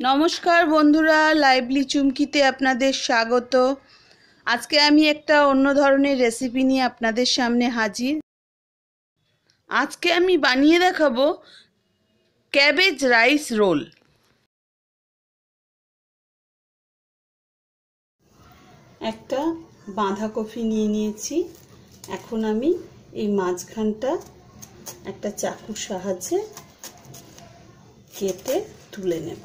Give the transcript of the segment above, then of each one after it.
নমস্কার বন্ধুরা লাইভলি চুমকিতে আপনাদের স্বাগত। আজকে আমি একটা অন্য ধরনের রেসিপি নিয়ে আপনাদের সামনে হাজির। আজকে আমি বানিয়ে দেখাবো ক্যাবেজ রাইস রোল একটা বাঁধাকপি নিয়ে নিয়েছি। এখন আমি এই মাঝখানটা একটা চাকুর সাহায্যে কেটে তুলে নেব।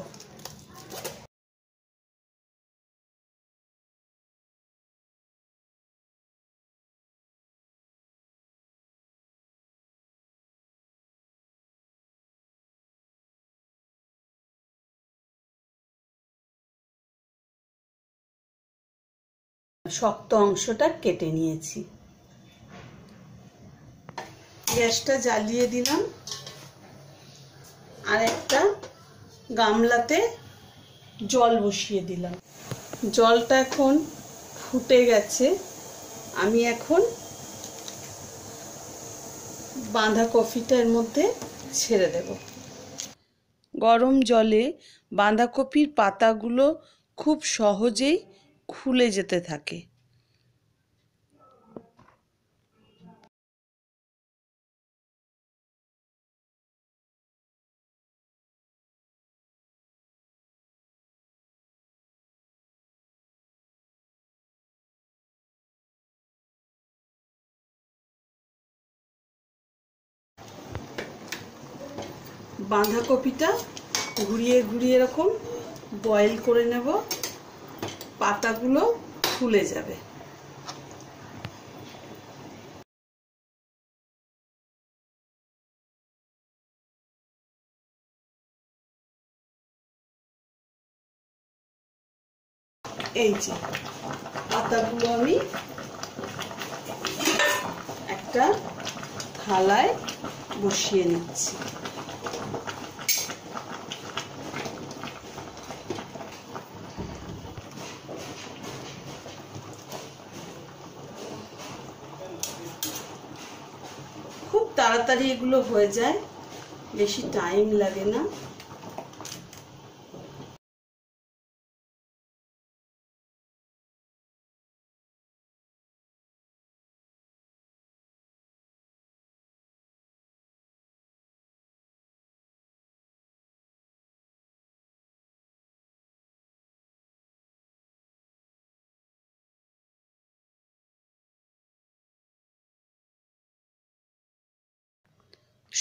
শক্ত অংশটা কেটে নিয়েছি। গ্যাসটা জ্বালিয়ে দিলাম। আর একটা গামলাতে জল বসিয়ে দিলাম। জলটা এখন ফুটে গেছে। আমি এখন বাঁধাকপিটার মধ্যে ছেড়ে দেব। গরম জলে বাঁধাকপির পাতাগুলো খুব সহজেই খুলে যেতে থাকে। বাঁধাকপিটা ঘুরিয়ে ঘুরিয়ে এরকম বয়েল করে নেব। পাতাগুলো ফুলে যাবে। এই যে পাতাগুলো আমি একটা থালায় বসিয়ে নিচ্ছি খুব তাড়াতাড়ি এগুলো হয়ে যায়। বেশি টাইম লাগে না।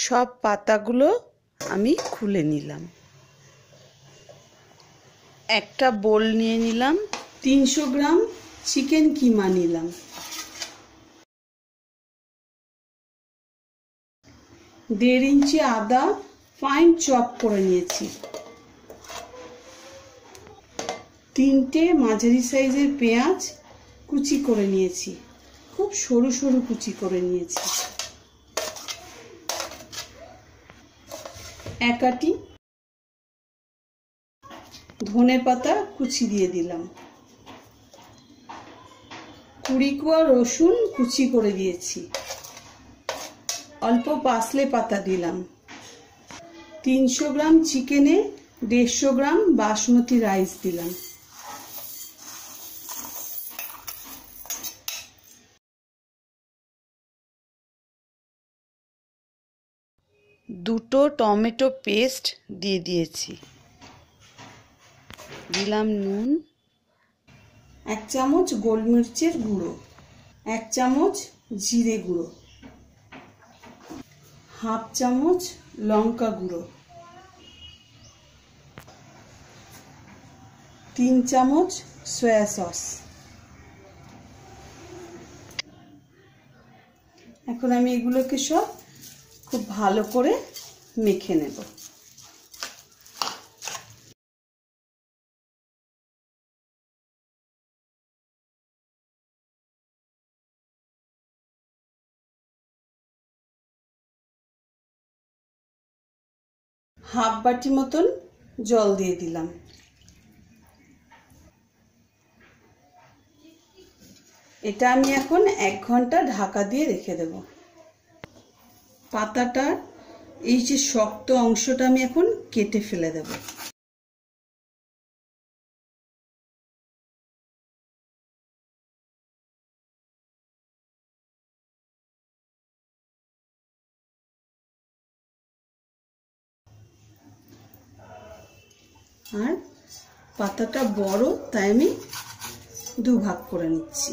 সব পাতাগুলো আমি খুলে নিলাম। একটা বোল নিয়ে নিলাম, তিনশো গ্রাম চিকেন কিমা নিলাম। দেড় ইঞ্চি আদা ফাইন চপ করে নিয়েছি। তিনটে মাঝারি সাইজের পেঁয়াজ কুচি করে নিয়েছি। খুব সরু সরু কুচি করে নিয়েছি। একাটি ধনে পাতা কুচি দিয়ে দিলাম। কুড়ি কোয়া রসুন কুচি করে দিয়েছি। অল্প পাসলে পাতা দিলাম। তিনশো গ্রাম চিকেনে দেড়শো গ্রাম বাসমতি রাইস দিলাম। দুটো টমেটো পেস্ট দিয়ে দিয়েছি। দিলাম নুন। এক চামচ গোলমরিচের গুঁড়ো। এক চামচ জিরে গুঁড়ো। হাফ চামচ লঙ্কা গুঁড়ো। তিন চামচ সয়া সস। এখন আমি এগুলোকে সব খুব ভালো করে মেখে নেব। হাফ বাটি মতন জল দিয়ে দিলাম। এটা আমি এখন এক ঘণ্টা ঢাকা দিয়ে রেখে দেব। পাতাটার এই যে শক্ত অংশটা আমি এখন কেটে ফেলে দেব। আর পাতাটা বড়, তাই আমি দুভাগ করে নিচ্ছি।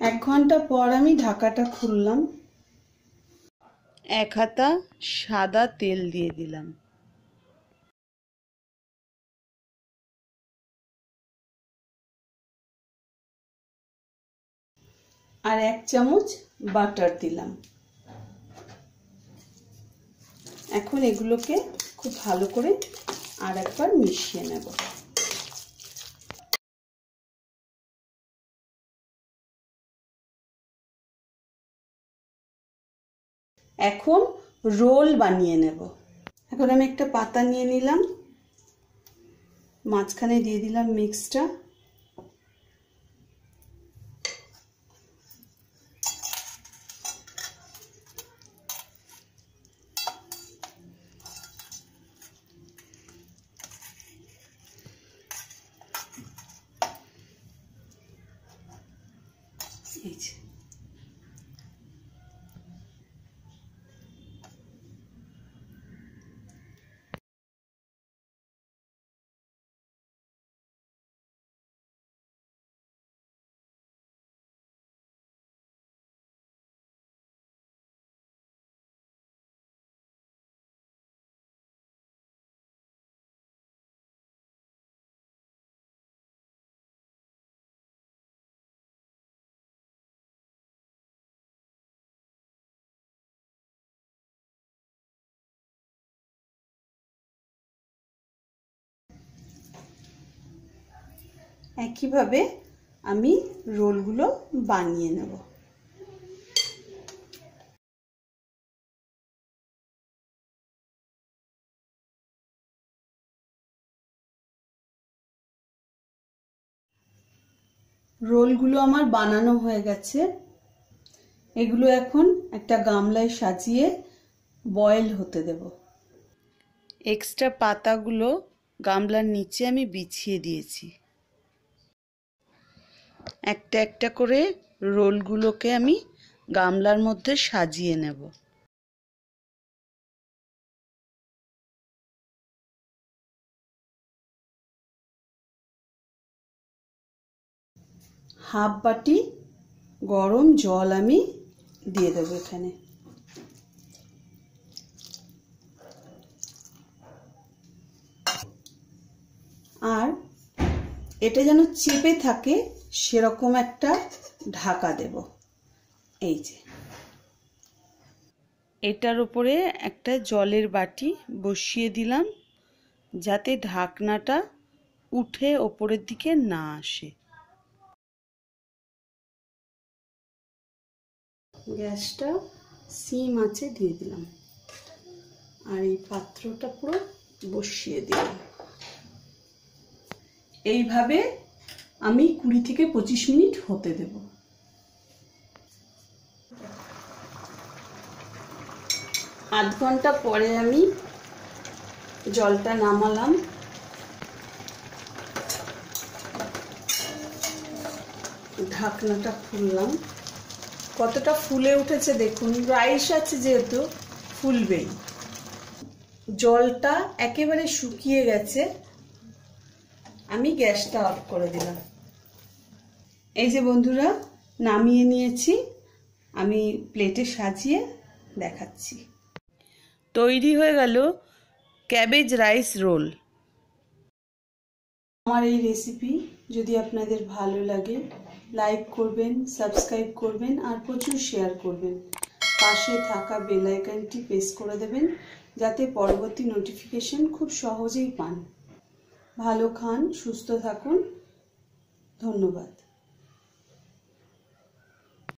এক ঘণ্টা পর আমি ঢাকাটা খুললাম। এক হাতা সাদা তেল দিয়ে দিলাম। আর এক চামচ বাটার দিলাম। এখন এগুলোকে খুব ভালো করে আর একবার মিশিয়ে নেব। এখন রোল বানিয়ে নেব। এখন আমি একটা পাতা নিয়ে নিলাম। মাঝখানে দিয়ে দিলাম মিক্সটা। এই একইভাবে আমি রোলগুলো বানিয়ে নেব। রোলগুলো আমার বানানো হয়ে গেছে। এগুলো এখন একটা গামলায় সাজিয়ে বয়েল হতে দেব। এক্সট্রা পাতাগুলো গামলার নিচে আমি বিছিয়ে দিয়েছি। একটা একটা করে রোলগুলোকে আমি গামলার মধ্যে সাজিয়ে নেব। হাফ বাটি গরম জল আমি দিয়ে দেবো এখানে। আর এটা যেন চেপে থাকে সেরকম একটা ঢাকা দেব। এই যে। এটার উপরে একটা জলের বাটি বসিয়ে দিলাম, যাতে ঢাকনাটা উঠে ওপরের দিকে না আসে। গ্যাসটা সিম আছে দিয়ে দিলাম। আর এই পাত্রটা পুরো বসিয়ে দিলাম। এইভাবে আমি কুড়ি থেকে পঁচিশ মিনিট হতে দেব। আধ ঘণ্টা পরে আমি জলটা নামালাম। ঢাকনাটা খুললাম। কতটা ফুলে উঠেছে দেখুন, রাইস আছে যেহেতু, ফুলবেই। জলটা একেবারে শুকিয়ে গেছে। আমি গ্যাসটা অফ করে দিলাম। এই যে বন্ধুরা, নামিয়ে নিয়েছি। আমি প্লেটে সাজিয়ে দেখাচ্ছি। তৈরি হয়ে গেল ক্যাবেজ রাইস রোল। আমার এই রেসিপি যদি আপনাদের ভালো লাগে লাইক করবেন সাবস্ক্রাইব করবেন আর প্রচুর শেয়ার করবেন। পাশে থাকা বেল আইকনটি প্রেস করে দেবেন, যাতে পরবর্তী নোটিফিকেশন খুব সহজেই পান। ভালো খান, সুস্থ থাকুন। ধন্যবাদ।